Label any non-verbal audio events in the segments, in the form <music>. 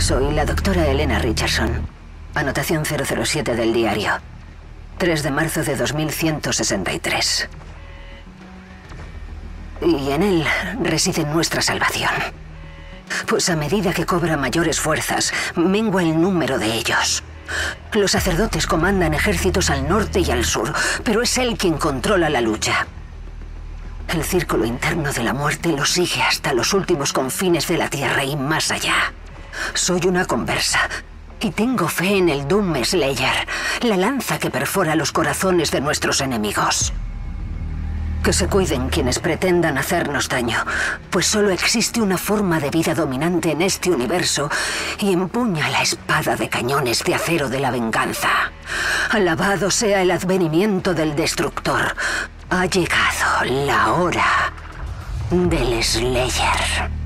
Soy la doctora Elena Richardson. Anotación 007 del diario. 3 de marzo de 2163. Y en él reside nuestra salvación. Pues a medida que cobra mayores fuerzas, mengua el número de ellos. Los sacerdotes comandan ejércitos al norte y al sur, pero es él quien controla la lucha. El círculo interno de la muerte lo sigue hasta los últimos confines de la Tierra y más allá. Soy una conversa. Y tengo fe en el Doom Slayer, la lanza que perfora los corazones de nuestros enemigos. Que se cuiden quienes pretendan hacernos daño, pues solo existe una forma de vida dominante en este universo y empuña la espada de cañones de acero de la venganza. Alabado sea el advenimiento del destructor. Ha llegado la hora del Slayer.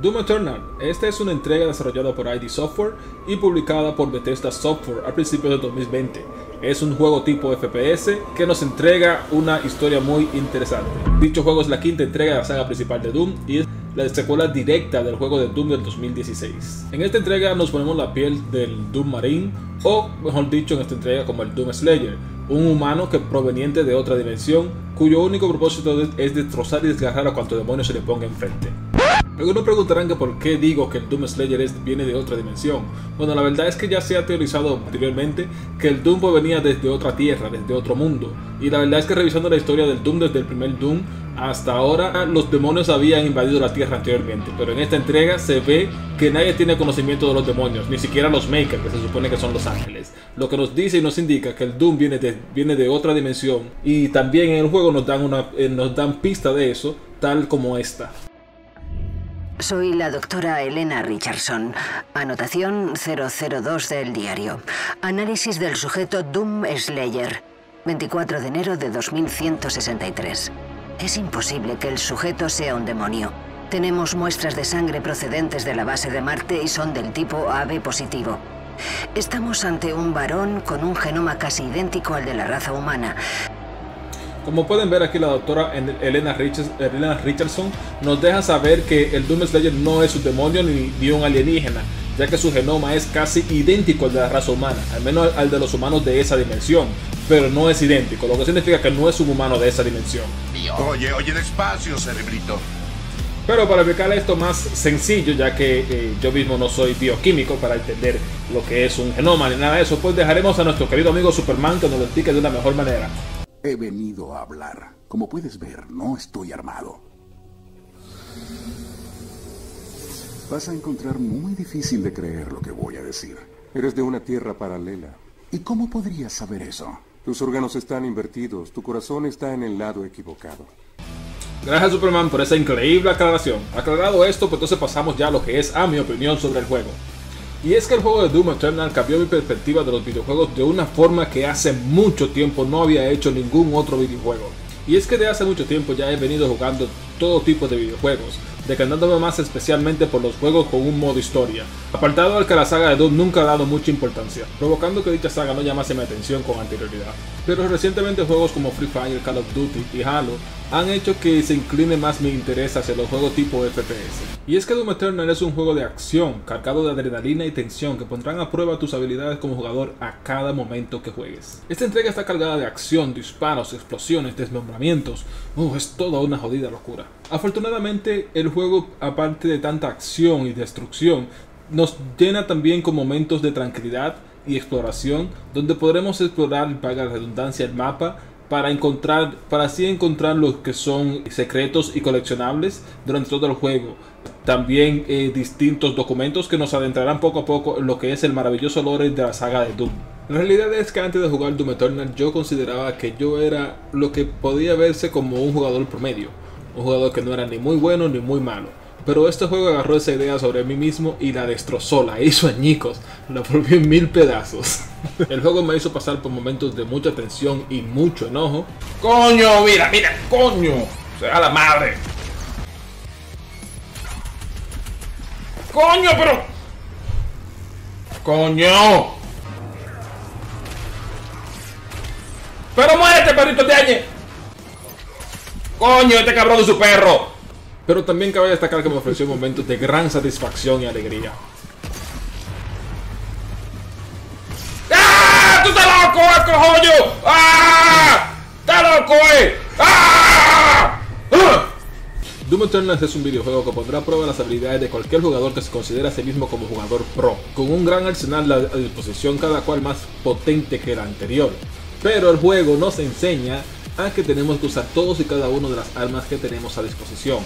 Doom Eternal. Esta es una entrega desarrollada por ID Software y publicada por Bethesda Software a principios de 2020. Es un juego tipo FPS que nos entrega una historia muy interesante. Dicho juego es la quinta entrega de la saga principal de Doom y es la secuela directa del juego de Doom del 2016. En esta entrega nos ponemos la piel del Doom Marine, o mejor dicho en esta entrega como el Doom Slayer, un humano que proveniente de otra dimensión, cuyo único propósito es destrozar y desgarrar a cuanto demonio se le ponga enfrente. Algunos preguntarán que por qué digo que el Doom Slayer viene de otra dimensión. Bueno, la verdad es que ya se ha teorizado anteriormente que el Doom venía desde otra tierra, desde otro mundo. Y la verdad es que revisando la historia del Doom desde el primer Doom hasta ahora los demonios habían invadido la tierra anteriormente, pero en esta entrega se ve que nadie tiene conocimiento de los demonios, ni siquiera los Makers, que se supone que son los ángeles. Lo que nos dice y nos indica que el Doom viene de, viene de otra dimensión y también en el juego nos dan, una, eh, nos dan pista de eso, tal como esta. Soy la doctora Elena Richardson. Anotación 002 del diario. Análisis del sujeto Doom Slayer. 24 de enero de 2163. Es imposible que el sujeto sea un demonio. Tenemos muestras de sangre procedentes de la base de Marte y son del tipo AB positivo. Estamos ante un varón con un genoma casi idéntico al de la raza humana. Como pueden ver aquí la doctora Elena, Richardson nos deja saber que el Doom Slayer no es un demonio ni, un alienígena, ya que su genoma es casi idéntico al de la raza humana, al menos al de los humanos de esa dimensión, pero no es idéntico, lo que significa que no es un humano de esa dimensión. Oye, oye, despacio, cerebrito. Pero para explicar esto más sencillo, ya que eh, yo mismo no soy bioquímico para entender lo que es un genoma ni nada de eso, pues dejaremos a nuestro querido amigo Superman que nos lo explique de una mejor manera. He venido a hablar. Como puedes ver, no estoy armado. Vas a encontrar muy difícil de creer lo que voy a decir. Eres de una tierra paralela. ¿Y cómo podrías saber eso? Tus órganos están invertidos, tu corazón está en el lado equivocado. Gracias Superman por esa increíble aclaración. Aclarado esto, pues entonces pasamos ya a lo que es a mi opinión sobre el juego. Y es que el juego de Doom Eternal cambió mi perspectiva de los videojuegos de una forma que hace mucho tiempo no había hecho ningún otro videojuego. Y es que de hace mucho tiempo ya he venido jugando todo tipo de videojuegos, decantándome más especialmente por los juegos con un modo historia, apartado al que la saga de Doom nunca ha dado mucha importancia, provocando que dicha saga no llamase mi atención con anterioridad. Pero recientemente juegos como Free Fire, Call of Duty y Halo han hecho que se incline más mi interés hacia los juegos tipo FPS. Y es que Doom Eternal es un juego de acción, cargado de adrenalina y tensión que pondrán a prueba tus habilidades como jugador a cada momento que juegues. Esta entrega está cargada de acción, disparos, explosiones, desmembramientos, uh, es toda una jodida locura. Afortunadamente el juego, aparte de tanta acción y destrucción, nos llena también con momentos de tranquilidad y exploración, donde podremos explorar, para la redundancia, el mapa para encontrar, para así encontrar los que son secretos y coleccionables durante todo el juego. También eh, distintos documentos que nos adentrarán poco a poco en lo que es el maravilloso lore de la saga de Doom. La realidad es que antes de jugar Doom Eternal yo consideraba que yo era lo que podía verse como un jugador promedio. Un jugador que no era ni muy bueno ni muy malo pero este juego agarró esa idea sobre mí mismo y la destrozó, la hizo añicos, la volvió en mil pedazos. <laughs> El juego me hizo pasar por momentos de mucha tensión y mucho enojo. ¡Coño! Mira, mira, coño. Sea la madre. ¡Coño, pero! ¡Coño! ¡Pero muérete, perrito de añe! ¡Coño, este cabrón de su perro! Pero también cabe destacar que me ofreció momentos de gran satisfacción y alegría. ¡Ah! ¡Tú estás loco, eh, cojoño! ¡Ah! ¡Estás loco, eh! ¡Ah! ¡Ah! Doom Eternal es un videojuego que pondrá a prueba las habilidades de cualquier jugador que se considera a sí mismo como jugador pro, con un gran arsenal a disposición cada cual más potente que el anterior. Pero el juego nos enseña a que tenemos que usar todos y cada uno de las armas que tenemos a disposición,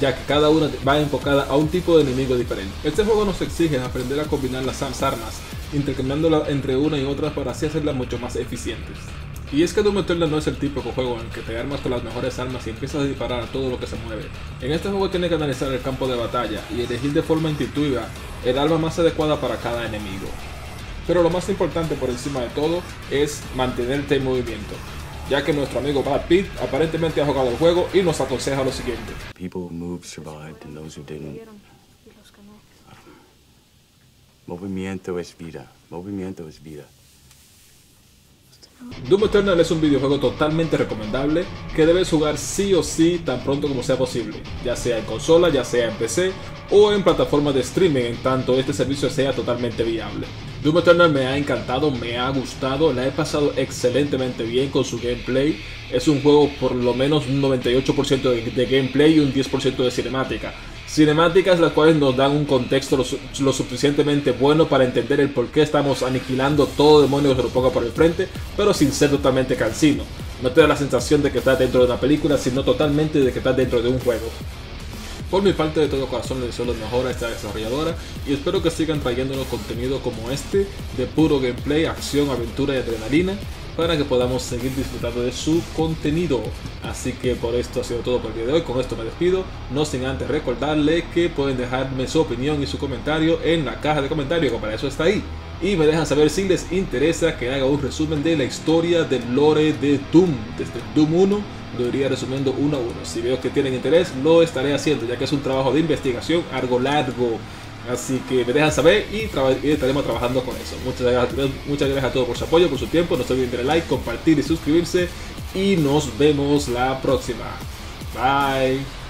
ya que cada una va enfocada a un tipo de enemigo diferente. Este juego nos exige aprender a combinar las armas, intercambiándolas entre una y otra para así hacerlas mucho más eficientes. Y es que Doom Eternal no es el típico juego en el que te armas con las mejores armas y empiezas a disparar a todo lo que se mueve. En este juego tienes que analizar el campo de batalla y elegir de forma intuitiva el arma más adecuada para cada enemigo. Pero lo más importante por encima de todo es mantenerte en movimiento, ya que nuestro amigo Brad Pitt aparentemente ha jugado el juego y nos aconseja lo siguiente. People who moved survived and those who didn't. Movimiento es vida. Movimiento es vida. Doom Eternal es un videojuego totalmente recomendable que debes jugar sí o sí tan pronto como sea posible, ya sea en consola, ya sea en PC o en plataformas de streaming en tanto este servicio sea totalmente viable. Doom Eternal me ha encantado, me ha gustado, la he pasado excelentemente bien con su gameplay. Es un juego por lo menos un 98% de, gameplay y un 10% de cinemática. Cinemáticas las cuales nos dan un contexto lo, lo suficientemente bueno para entender el por qué estamos aniquilando todo demonio que se lo ponga por el frente, pero sin ser totalmente cansino. No te da la sensación de que estás dentro de una película, sino totalmente de que estás dentro de un juego. Por mi parte de todo corazón les deseo lo mejor a esta desarrolladora y espero que sigan trayéndonos contenido como este de puro gameplay, acción, aventura y adrenalina para que podamos seguir disfrutando de su contenido. Así que por esto ha sido todo por el video de hoy, con esto me despido, no sin antes recordarle que pueden dejarme su opinión y su comentario en la caja de comentarios, que para eso está ahí. Y me dejan saber si les interesa que haga un resumen de la historia del lore de Doom, desde Doom 1 lo iría resumiendo uno a uno. Si veo que tienen interés, lo estaré haciendo, ya que es un trabajo de investigación algo largo. Así que me dejan saber y, estaremos trabajando con eso. Muchas gracias, muchas gracias a todos por su apoyo, por su tiempo. No se olviden de like, compartir y suscribirse. Y nos vemos la próxima. Bye.